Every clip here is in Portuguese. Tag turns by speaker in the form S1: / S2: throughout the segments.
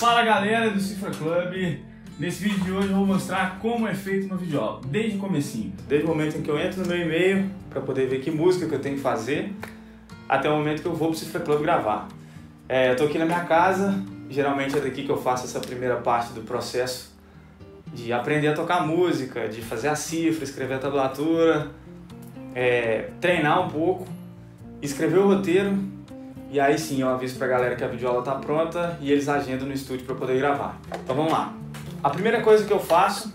S1: Fala galera do Cifra Club! Nesse vídeo de hoje eu vou mostrar como é feito uma videoaula, desde o comecinho. Desde o momento em que eu entro no meu e-mail para poder ver que música que eu tenho que fazer, até o momento que eu vou pro Cifra Club gravar. É, eu tô aqui na minha casa, geralmente é daqui que eu faço essa primeira parte do processo de aprender a tocar música, de fazer a cifra, escrever a tablatura, é, treinar um pouco, escrever o roteiro e aí sim eu aviso pra galera que a videoaula tá pronta e eles agendam no estúdio para poder gravar. Então vamos lá. A primeira coisa que eu faço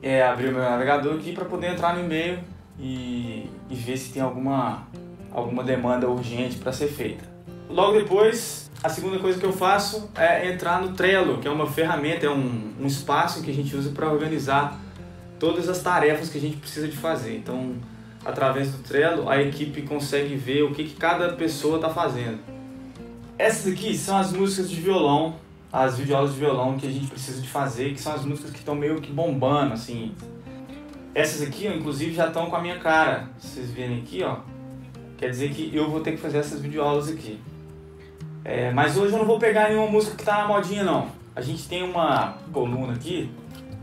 S1: é abrir o meu navegador aqui para poder entrar no e-mail e, e ver se tem alguma, alguma demanda urgente para ser feita. Logo depois, a segunda coisa que eu faço é entrar no Trello, que é uma ferramenta, é um, um espaço que a gente usa para organizar todas as tarefas que a gente precisa de fazer. Então, através do Trello, a equipe consegue ver o que, que cada pessoa está fazendo. Essas aqui são as músicas de violão, as videoaulas de violão que a gente precisa de fazer, que são as músicas que estão meio que bombando, assim. Essas aqui, ó, inclusive, já estão com a minha cara. Vocês verem aqui, ó. Quer dizer que eu vou ter que fazer essas videoaulas aqui. É, mas hoje eu não vou pegar nenhuma música que está na modinha, não. A gente tem uma coluna aqui,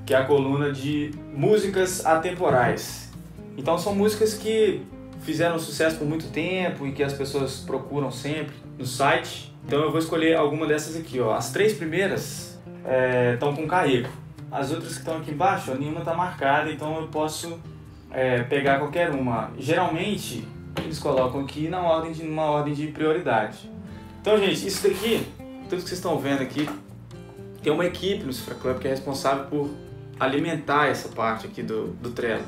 S1: que é a coluna de músicas atemporais. Então são músicas que fizeram sucesso por muito tempo e que as pessoas procuram sempre no site. Então eu vou escolher alguma dessas aqui, ó. As três primeiras estão é, com carrego. As outras que estão aqui embaixo, ó, nenhuma está marcada, então eu posso é, pegar qualquer uma. Geralmente eles colocam aqui na ordem de, numa ordem de prioridade. Então, gente, isso daqui, tudo que vocês estão vendo aqui, tem uma equipe no Cifra Club que é responsável por alimentar essa parte aqui do, do Trello.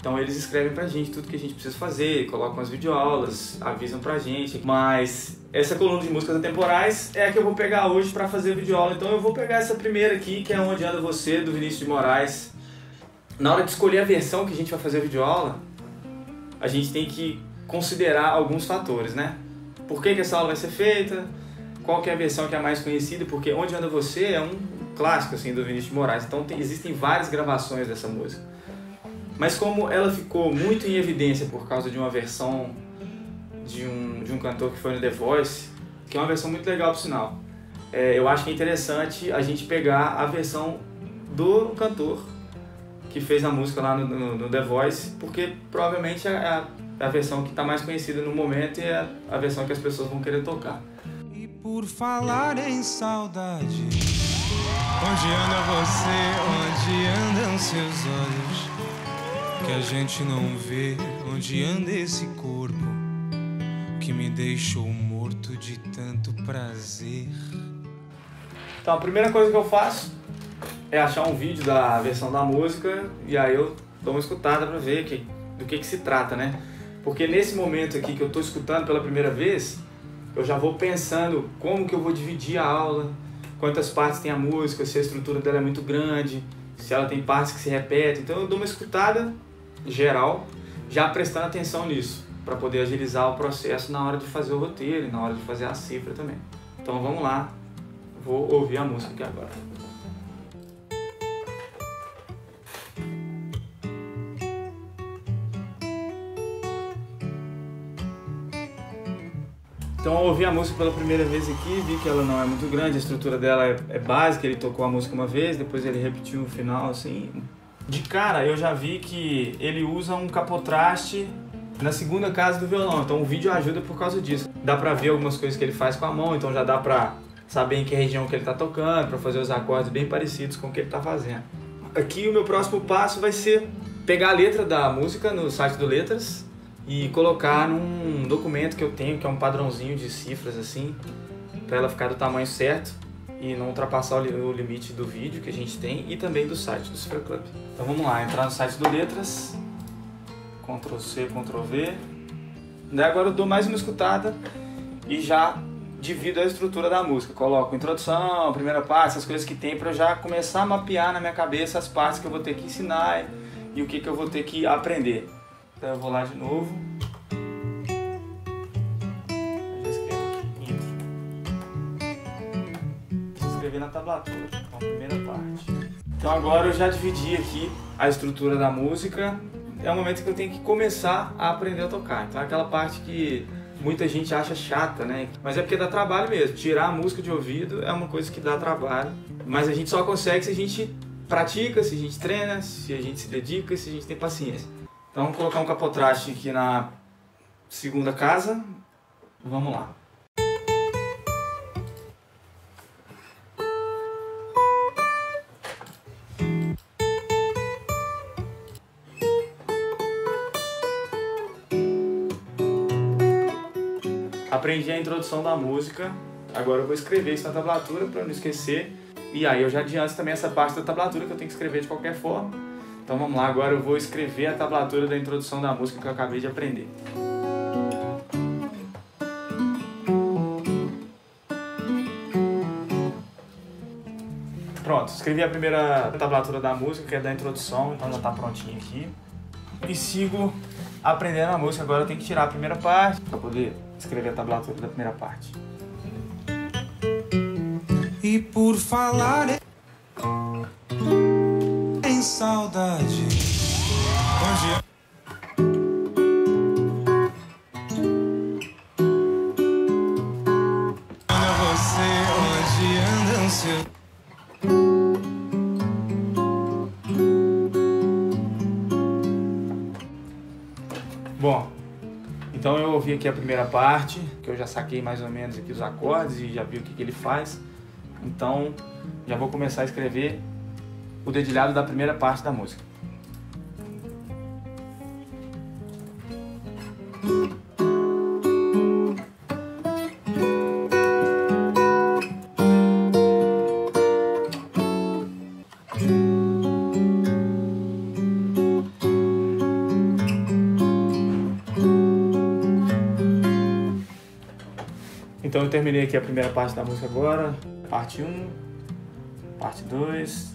S1: Então eles escrevem pra gente tudo que a gente precisa fazer, colocam as videoaulas, avisam pra gente. Mas essa coluna de músicas atemporais é a que eu vou pegar hoje para fazer videoaula. Então eu vou pegar essa primeira aqui, que é Onde Anda Você, do Vinícius de Moraes. Na hora de escolher a versão que a gente vai fazer a videoaula, a gente tem que considerar alguns fatores, né? Por que, que essa aula vai ser feita? Qual que é a versão que é a mais conhecida? Porque Onde Anda Você é um clássico assim do Vinícius de Moraes. Então tem, existem várias gravações dessa música. Mas como ela ficou muito em evidência por causa de uma versão de um, de um cantor que foi no The Voice, que é uma versão muito legal por sinal, é, eu acho que é interessante a gente pegar a versão do cantor que fez a música lá no, no, no The Voice, porque provavelmente é a, é a versão que está mais conhecida no momento e é a, a versão que as pessoas vão querer tocar.
S2: E por falar em saudade, onde anda você, onde andam seus olhos? que a gente não vê onde anda esse corpo que me deixou morto de tanto prazer.
S1: Então a primeira coisa que eu faço é achar um vídeo da versão da música e aí eu dou uma escutada para ver que, do que, que se trata, né? Porque nesse momento aqui que eu estou escutando pela primeira vez, eu já vou pensando como que eu vou dividir a aula, quantas partes tem a música, se a estrutura dela é muito grande, se ela tem partes que se repetem. Então eu dou uma escutada geral, já prestando atenção nisso, para poder agilizar o processo na hora de fazer o roteiro e na hora de fazer a cifra também. Então vamos lá, vou ouvir a música aqui agora. Então eu ouvi a música pela primeira vez aqui, vi que ela não é muito grande, a estrutura dela é, é básica, ele tocou a música uma vez, depois ele repetiu no final, assim, de cara, eu já vi que ele usa um capotraste na segunda casa do violão, então o vídeo ajuda por causa disso. Dá pra ver algumas coisas que ele faz com a mão, então já dá pra saber em que região que ele tá tocando, pra fazer os acordes bem parecidos com o que ele tá fazendo. Aqui o meu próximo passo vai ser pegar a letra da música no site do Letras e colocar num documento que eu tenho, que é um padrãozinho de cifras assim, para ela ficar do tamanho certo e não ultrapassar o limite do vídeo que a gente tem e também do site do Super Club. Então vamos lá, entrar no site do Letras, Ctrl C, Ctrl V. Daí agora eu dou mais uma escutada e já divido a estrutura da música. Coloco introdução, primeira parte, essas coisas que tem para já começar a mapear na minha cabeça as partes que eu vou ter que ensinar e o que, que eu vou ter que aprender. Então eu vou lá de novo. escrever na tablatura, então a primeira parte. Então agora eu já dividi aqui a estrutura da música. É o momento que eu tenho que começar a aprender a tocar. Então é aquela parte que muita gente acha chata, né? Mas é porque dá trabalho mesmo. Tirar a música de ouvido é uma coisa que dá trabalho. Mas a gente só consegue se a gente pratica, se a gente treina, se a gente se dedica, se a gente tem paciência. Então vamos colocar um capotraste aqui na segunda casa. Vamos lá. Aprendi a introdução da música, agora eu vou escrever isso na tablatura para não esquecer. E aí eu já adianto também essa parte da tablatura que eu tenho que escrever de qualquer forma. Então vamos lá, agora eu vou escrever a tablatura da introdução da música que eu acabei de aprender. Pronto, escrevi a primeira tablatura da música, que é da introdução, então já está prontinho aqui. E sigo aprendendo a música, agora eu tenho que tirar a primeira parte para poder escrever a tablatura da primeira parte.
S2: E por falar em saudade,
S1: então eu ouvi aqui a primeira parte, que eu já saquei mais ou menos aqui os acordes e já vi o que, que ele faz. Então já vou começar a escrever o dedilhado da primeira parte da música. Terminei aqui a primeira parte da música agora, parte 1, parte 2,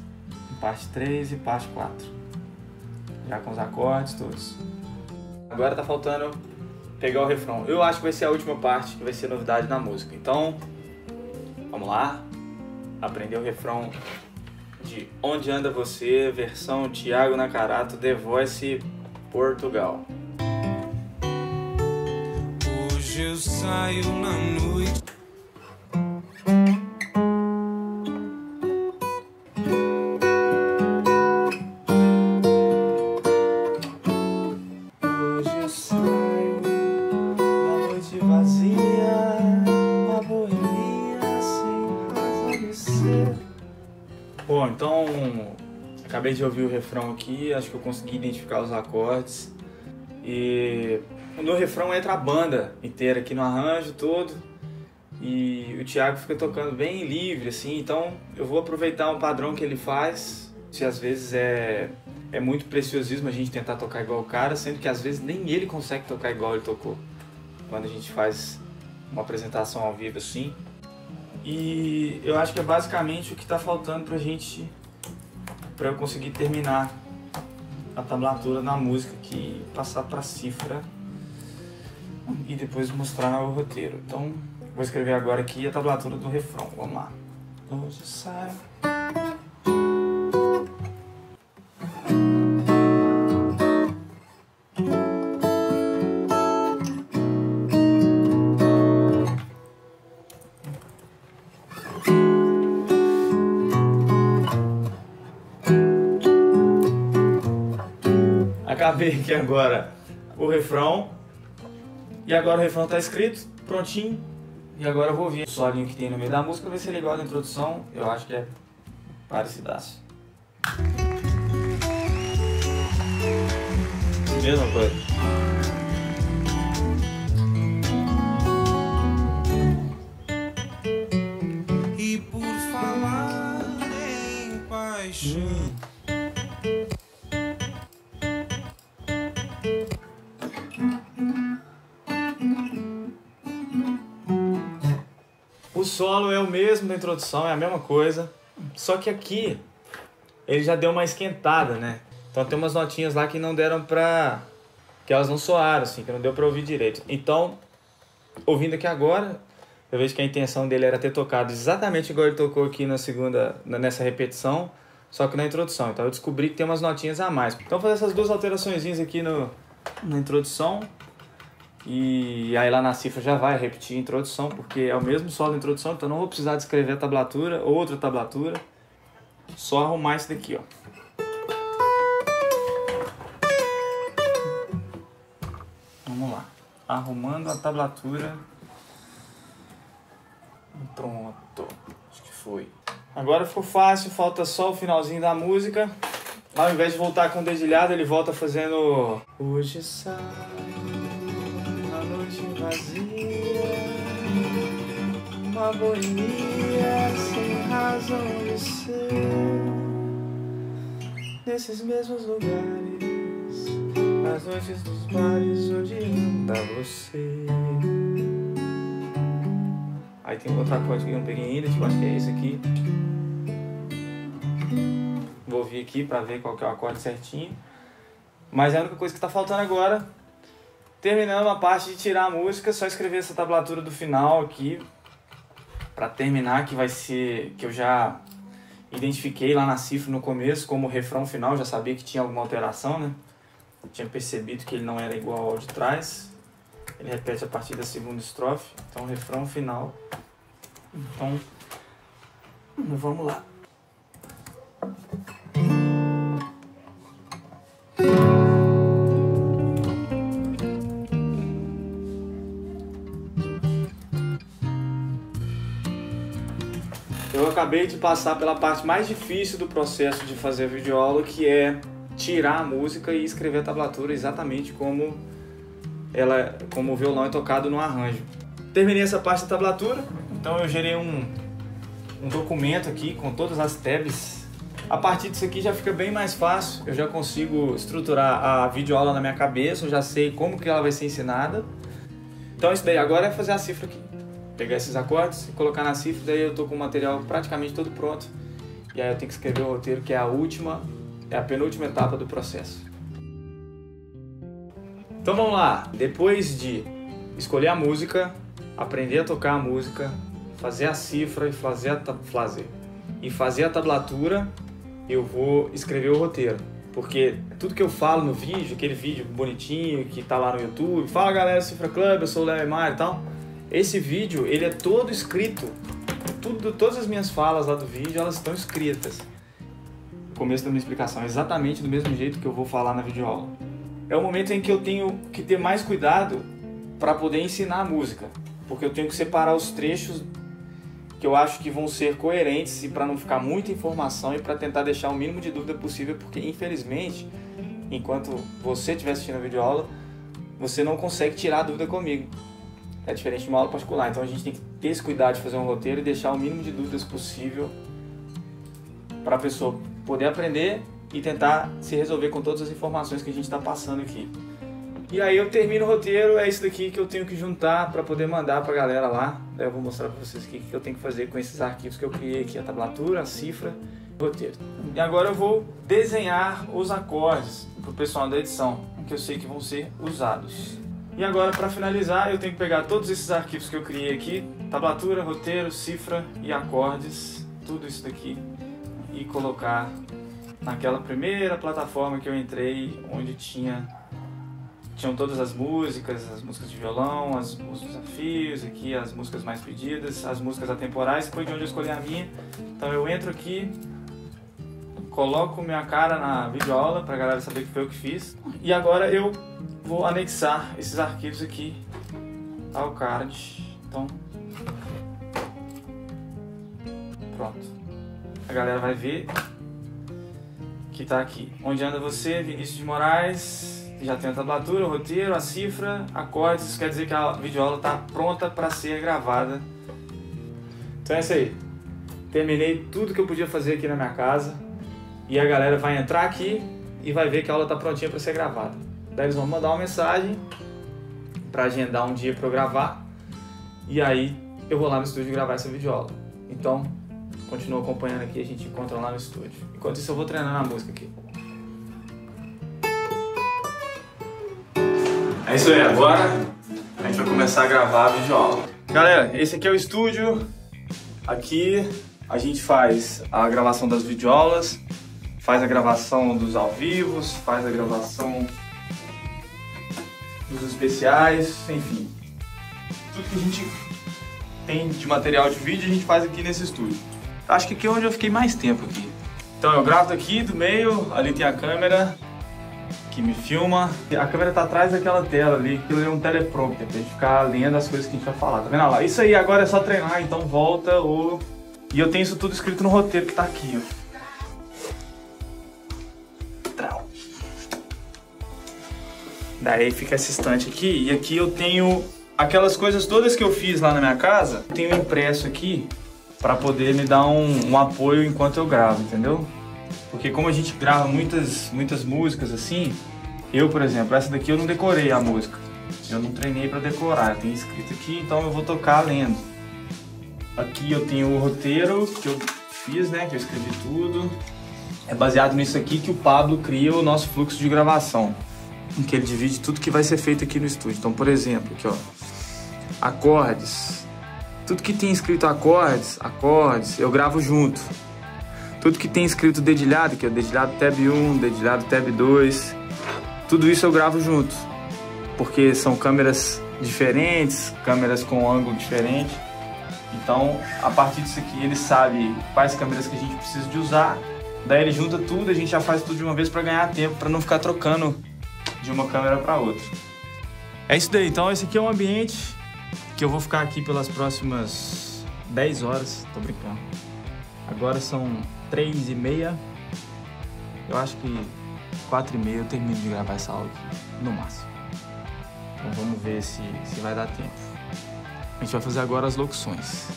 S1: parte 3 e parte 4. Já com os acordes todos. Agora tá faltando pegar o refrão. Eu acho que vai ser a última parte que vai ser novidade na música. Então, vamos lá. Aprender o refrão de Onde Anda Você, versão Thiago Nakarato, The Voice Portugal.
S2: Hoje eu saio na.
S1: Ouvir o refrão aqui, acho que eu consegui identificar os acordes. E no refrão entra a banda inteira aqui no arranjo todo. E o Thiago fica tocando bem livre, assim, então eu vou aproveitar um padrão que ele faz. Se às vezes é, é muito preciosismo a gente tentar tocar igual o cara, sendo que às vezes nem ele consegue tocar igual ele tocou. Quando a gente faz uma apresentação ao vivo assim. E eu acho que é basicamente o que está faltando pra gente, pra eu conseguir terminar a tablatura da música que passar pra cifra e depois mostrar o roteiro. Então, vou escrever agora aqui a tablatura do refrão. Vamos lá. Hoje sai. Acabei aqui agora o refrão. E agora o refrão tá escrito, prontinho. E agora eu vou ouvir o solinho que tem no meio da música, ver se ele é igual da introdução. Eu acho que é parecidaço. Mesma coisa.
S2: E por falar em paixão.
S1: O solo é o mesmo da introdução, é a mesma coisa. Só que aqui ele já deu uma esquentada, né? Então tem umas notinhas lá que não deram pra. que elas não soaram, assim, que não deu pra ouvir direito. Então, ouvindo aqui agora, eu vejo que a intenção dele era ter tocado exatamente igual ele tocou aqui na segunda, nessa repetição, só que na introdução. Então eu descobri que tem umas notinhas a mais. Então vou fazer essas duas alterações aqui no, na introdução E aí lá na cifra já vai repetir a introdução, porque é o mesmo solo da introdução, então não vou precisar de escrever a tablatura, outra tablatura. Só arrumar isso daqui, ó. Vamos lá. Arrumando a tablatura. Pronto. Acho que foi. Agora ficou fácil, falta só o finalzinho da música. Ao invés de voltar com o dedilhado, ele volta fazendo. Hoje sai vazia, uma boemia sem razão de ser. Nesses mesmos lugares, nas noites dos bares onde anda você. Aí tem outro acorde que eu não peguei ainda, tipo, acho que é esse aqui. Vou ouvir aqui para ver qual que é o acorde certinho. Mas é a única coisa que está faltando agora. Terminando a parte de tirar a música, só escrever essa tablatura do final aqui para terminar, que vai ser que eu já identifiquei lá na cifra no começo como refrão final, já sabia que tinha alguma alteração, né? tinha percebido que ele não era igual ao de trás. Ele repete a partir da segunda estrofe, então refrão final. Então, vamos lá. Acabei de passar pela parte mais difícil do processo de fazer videoaula, que é tirar a música e escrever a tablatura exatamente como ela, como o violão é tocado no arranjo. Terminei essa parte da tablatura, então eu gerei um, um documento aqui com todas as tabs. A partir disso aqui já fica bem mais fácil, eu já consigo estruturar a videoaula na minha cabeça, eu já sei como que ela vai ser ensinada. Então isso daí agora é fazer a cifra aqui pegar esses acordes e colocar na cifra, daí eu tô com o material praticamente todo pronto. E aí eu tenho que escrever o roteiro, que é a última, é a penúltima etapa do processo. Então vamos lá, depois de escolher a música, aprender a tocar a música, fazer a cifra e fazer a, fazer, e fazer a tablatura, eu vou escrever o roteiro. Porque tudo que eu falo no vídeo, aquele vídeo bonitinho que tá lá no YouTube, fala galera Cifra Club, eu sou o Léo Maia e tal, esse vídeo, ele é todo escrito. Tudo, todas as minhas falas lá do vídeo, elas estão escritas. No começo da minha explicação, exatamente do mesmo jeito que eu vou falar na videoaula. É o momento em que eu tenho que ter mais cuidado para poder ensinar a música, porque eu tenho que separar os trechos que eu acho que vão ser coerentes e para não ficar muita informação e para tentar deixar o mínimo de dúvida possível, porque infelizmente, enquanto você estiver assistindo a videoaula, você não consegue tirar a dúvida comigo. É diferente de uma aula particular. Então a gente tem que ter esse cuidado de fazer um roteiro e deixar o mínimo de dúvidas possível para a pessoa poder aprender e tentar se resolver com todas as informações que a gente está passando aqui. E aí eu termino o roteiro, é isso daqui que eu tenho que juntar para poder mandar para a galera lá. Daí eu vou mostrar para vocês o que eu tenho que fazer com esses arquivos que eu criei aqui, a tablatura, a cifra, o roteiro. E agora eu vou desenhar os acordes para o pessoal da edição, que eu sei que vão ser usados. E agora, para finalizar, eu tenho que pegar todos esses arquivos que eu criei aqui, tablatura, roteiro, cifra e acordes, tudo isso daqui, e colocar naquela primeira plataforma que eu entrei, onde tinha tinham todas as músicas, as músicas de violão, as, os desafios, aqui as músicas mais pedidas, as músicas atemporais, foi de onde eu escolhi a minha. Então eu entro aqui, coloco minha cara na videoaula para a galera saber que foi eu que fiz. E agora eu vou anexar esses arquivos aqui ao card. Então, pronto. A galera vai ver que está aqui. Onde anda você, Vinícius de Moraes? Já tem a tablatura, o roteiro, a cifra, acordes. Isso quer dizer que a videoaula está pronta para ser gravada. Então é isso aí. Terminei tudo que eu podia fazer aqui na minha casa. E a galera vai entrar aqui e vai ver que a aula está prontinha para ser gravada. Daí eles vão mandar uma mensagem para agendar um dia para eu gravar. E aí eu vou lá no estúdio gravar essa videoaula. Então, continua acompanhando aqui, a gente encontra lá no estúdio. Enquanto isso eu vou treinando a música aqui. É isso aí, agora a gente vai começar a gravar a videoaula. Galera, esse aqui é o estúdio. Aqui a gente faz a gravação das videoaulas, faz a gravação dos ao vivos, faz a gravação os especiais, enfim. Tudo que a gente tem de material de vídeo a gente faz aqui nesse estúdio. Acho que aqui é onde eu fiquei mais tempo aqui. Então eu gravo daqui do meio, ali tem a câmera que me filma. A câmera tá atrás daquela tela ali, aquilo é um teleprompter pra gente ficar lendo as coisas que a gente vai falar, tá vendo lá? Isso aí agora é só treinar, então volta ou... E eu tenho isso tudo escrito no roteiro que tá aqui, ó. Daí fica essa estante aqui, e aqui eu tenho aquelas coisas todas que eu fiz lá na minha casa, tenho impresso aqui para poder me dar um, um, apoio enquanto eu gravo, entendeu? Porque como a gente grava muitas, muitas músicas assim, eu, por exemplo, essa daqui eu não decorei a música. Eu não treinei para decorar, eu tenho escrito aqui, então eu vou tocar lendo. Aqui eu tenho o roteiro que eu fiz, né, que eu escrevi tudo. É baseado nisso aqui que o Pablo cria o nosso fluxo de gravação em que ele divide tudo que vai ser feito aqui no estúdio. Então, por exemplo, aqui ó, acordes. Tudo que tem escrito acordes, acordes, eu gravo junto. Tudo que tem escrito dedilhado, que é o dedilhado tab 1, dedilhado tab 2, tudo isso eu gravo junto. Porque são câmeras diferentes, câmeras com ângulo diferente. Então, a partir disso aqui, ele sabe quais câmeras que a gente precisa de usar. Daí ele junta tudo, a gente já faz tudo de uma vez para ganhar tempo, para não ficar trocando de uma câmera para outra. É isso daí, então esse aqui é um ambiente que eu vou ficar aqui pelas próximas 10 horas, tô brincando. Agora são 3 e meia, eu acho que 4 e meia eu termino de gravar essa aula aqui, no máximo. Então vamos ver se, se vai dar tempo. A gente vai fazer agora as locuções.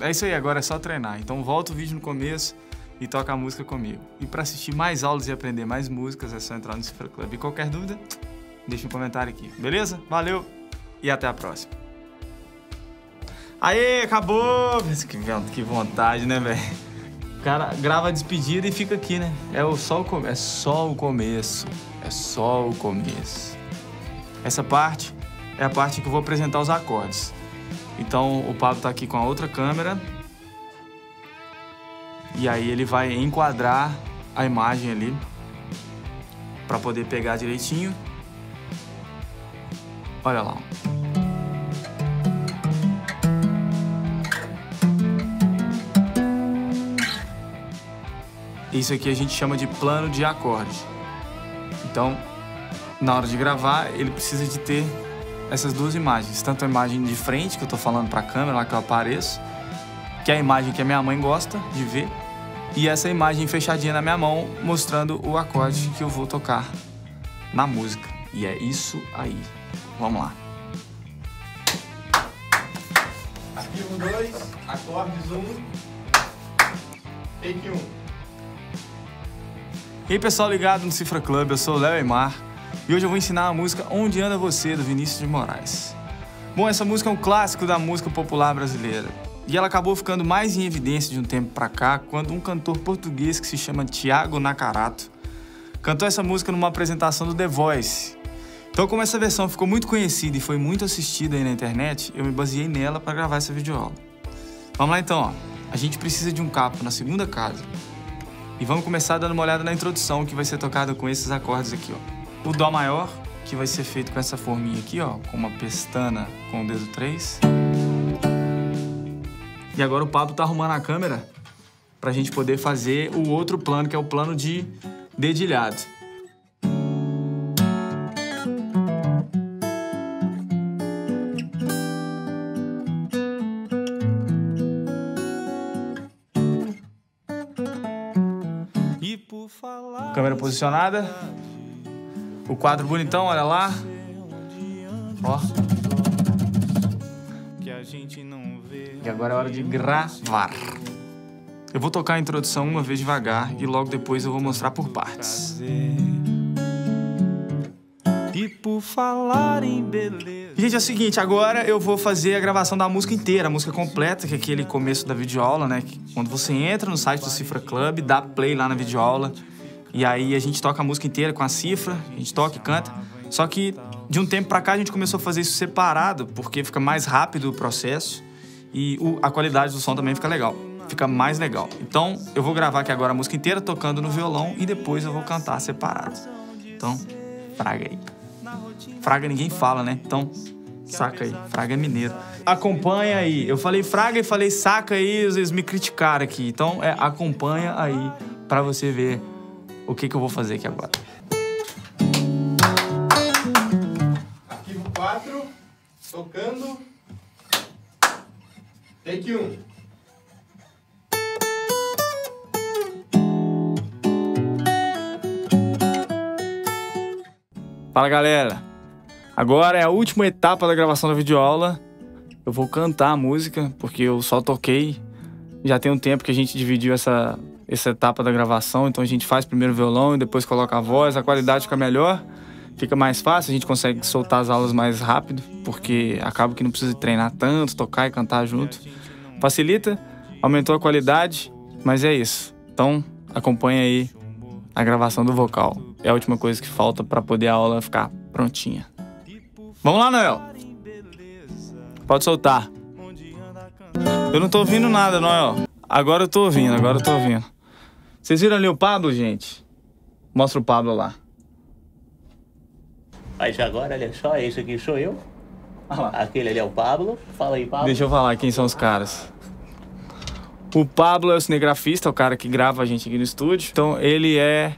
S1: É isso aí, agora é só treinar. Então volta o vídeo no começo e toca a música comigo. E para assistir mais aulas e aprender mais músicas é só entrar no Cifra Club. E qualquer dúvida, deixa um comentário aqui. Beleza? Valeu e até a próxima. Aê, acabou! Que vontade, né, velho? O cara grava a despedida e fica aqui, né? É só o, é só o começo. É só o começo. Essa parte é a parte que eu vou apresentar os acordes. Então o Pablo tá aqui com a outra câmera e aí ele vai enquadrar a imagem ali para poder pegar direitinho. Olha lá. Isso aqui a gente chama de plano de acorde. Então, na hora de gravar, ele precisa de ter essas duas imagens, tanto a imagem de frente que eu estou falando para a câmera lá que eu apareço, que é a imagem que a minha mãe gosta de ver, e essa imagem fechadinha na minha mão mostrando o acorde que eu vou tocar na música. E é isso aí. Vamos lá.
S3: Um, dois, acordes um, take um.
S1: E aí pessoal ligado no Cifra Club, eu sou o Léo Eimar e hoje eu vou ensinar a música Onde Anda Você, do Vinícius de Moraes. Bom, essa música é um clássico da música popular brasileira. E ela acabou ficando mais em evidência de um tempo para cá quando um cantor português que se chama Tiago Nakarato cantou essa música numa apresentação do The Voice. Então, como essa versão ficou muito conhecida e foi muito assistida aí na internet, eu me baseei nela para gravar essa videoaula. Vamos lá então, ó. A gente precisa de um capo na segunda casa. E vamos começar dando uma olhada na introdução que vai ser tocada com esses acordes aqui, ó. O Dó maior, que vai ser feito com essa forminha aqui, ó, com uma pestana com o dedo 3. E agora o Pablo tá arrumando a câmera pra gente poder fazer o outro plano, que é o plano de dedilhado. Câmera posicionada. O quadro bonitão, olha lá. Ó. Que a gente não e agora é hora de gravar. Eu vou tocar a introdução uma vez devagar e logo depois eu vou mostrar por partes. E por falar em beleza. Gente, é o seguinte, agora eu vou fazer a gravação da música inteira, a música completa, que é aquele começo da videoaula, né? Quando você entra no site do Cifra Club, dá play lá na videoaula, e aí a gente toca a música inteira com a cifra, a gente toca e canta. Só que de um tempo pra cá a gente começou a fazer isso separado, porque fica mais rápido o processo e o, a qualidade do som também fica legal. Fica mais legal. Então, eu vou gravar aqui agora a música inteira tocando no violão e depois eu vou cantar separado. Então, fraga aí. Fraga ninguém fala, né? Então, saca aí. Fraga é mineiro. Acompanha aí. Eu falei Fraga e falei saca aí, eles me criticaram aqui. Então, é, acompanha aí pra você ver o que, que eu vou fazer aqui agora.
S3: Arquivo 4, tocando. Take 1.
S1: Fala galera, agora é a última etapa da gravação da videoaula. Eu vou cantar a música porque eu só toquei. Já tem um tempo que a gente dividiu essa, essa etapa da gravação, então a gente faz primeiro o violão e depois coloca a voz, a qualidade fica melhor, fica mais fácil, a gente consegue soltar as aulas mais rápido, porque acaba que não precisa treinar tanto, tocar e cantar junto. Facilita, aumentou a qualidade, mas é isso. Então acompanha aí a gravação do vocal. É a última coisa que falta para poder a aula ficar prontinha. Vamos lá, Noel. Pode soltar. Eu não tô ouvindo nada, Noel. Agora eu tô ouvindo, agora eu tô ouvindo. Vocês viram ali o Pablo, gente? Mostra o Pablo lá.
S4: Mas agora, olha só, esse aqui sou eu. Aquele ali é o Pablo. Fala aí, Pablo.
S1: Deixa eu falar quem são os caras. O Pablo é o cinegrafista, o cara que grava a gente aqui no estúdio. Então ele é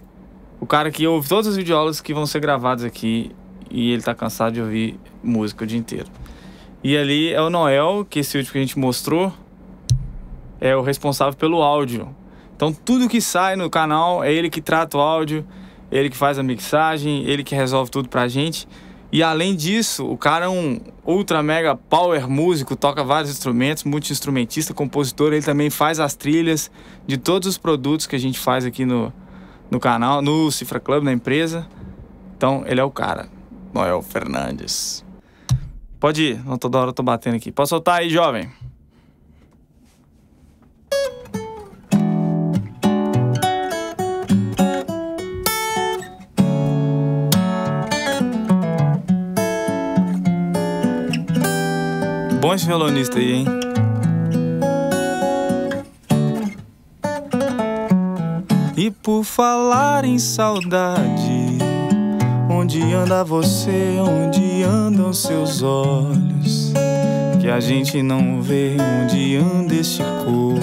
S1: o cara que ouve todas as videoaulas que vão ser gravadas aqui e ele tá cansado de ouvir música o dia inteiro. E ali é o Noel, que esse último que a gente mostrou é o responsável pelo áudio. Então tudo que sai no canal é ele que trata o áudio, ele que faz a mixagem, ele que resolve tudo pra gente. E além disso, o cara é um ultra mega power músico, toca vários instrumentos, multi-instrumentista, compositor, ele também faz as trilhas de todos os produtos que a gente faz aqui no, no canal, no Cifra Club, na empresa. Então, ele é o cara, Noel Fernandes. Pode ir, não toda hora eu tô batendo aqui. Pode soltar aí, jovem. Esse violonista aí, hein? E por falar em saudade, onde anda você, onde andam seus olhos? Que a gente não vê onde anda este corpo.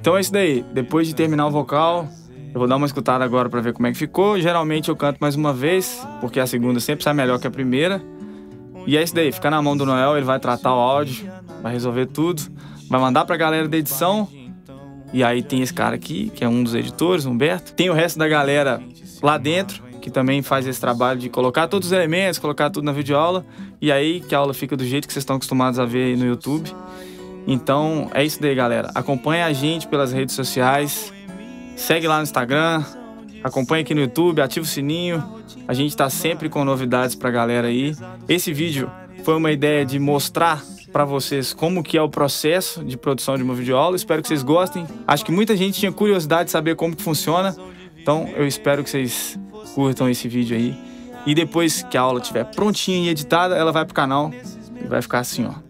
S1: Então é isso daí. Depois de terminar o vocal, eu vou dar uma escutada agora para ver como é que ficou. Geralmente eu canto mais uma vez, porque a segunda sempre sai melhor que a primeira. E é isso daí, fica na mão do Noel, ele vai tratar o áudio, vai resolver tudo, vai mandar pra galera da edição. E aí tem esse cara aqui, que é um dos editores, Humberto. Tem o resto da galera lá dentro, que também faz esse trabalho de colocar todos os elementos, colocar tudo na videoaula. E aí que a aula fica do jeito que vocês estão acostumados a ver no YouTube. Então é isso daí, galera. Acompanha a gente pelas redes sociais, segue lá no Instagram, acompanha aqui no YouTube, ativa o sininho. A gente está sempre com novidades para a galera aí. Esse vídeo foi uma ideia de mostrar para vocês como que é o processo de produção de uma videoaula. Espero que vocês gostem. Acho que muita gente tinha curiosidade de saber como que funciona. Então eu espero que vocês curtam esse vídeo aí. E depois que a aula estiver prontinha e editada, ela vai pro canal e vai ficar assim, ó.